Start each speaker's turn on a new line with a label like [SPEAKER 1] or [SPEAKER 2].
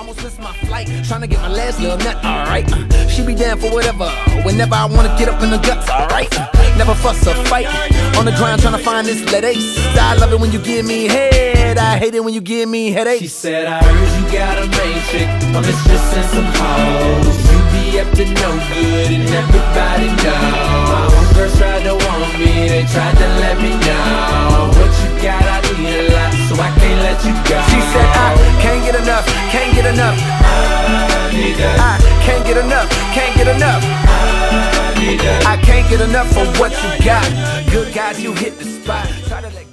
[SPEAKER 1] almost missed my flight. Trying to get my last little nut, alright. Uh, she be down for whatever. Whenever I wanna get up in the guts, alright. Uh, never fuss or fight. On the grind trying to find this lead ace. I love it when you give me head. I hate it when you give me headaches.
[SPEAKER 2] She said, I heard you got a main chick, a mistress and some hoes. You be up to no good and everybody know. My homegirls tried to want me, they tried to let me know. What you got, I need a lot, so I can't let you go.
[SPEAKER 1] She said, I can't get enough, can't get enough.
[SPEAKER 2] I need that.
[SPEAKER 1] I can't get enough, can't get enough.
[SPEAKER 2] I need that.
[SPEAKER 1] I can't get enough of what you got. Good guys, you hit the spot. Try to let go.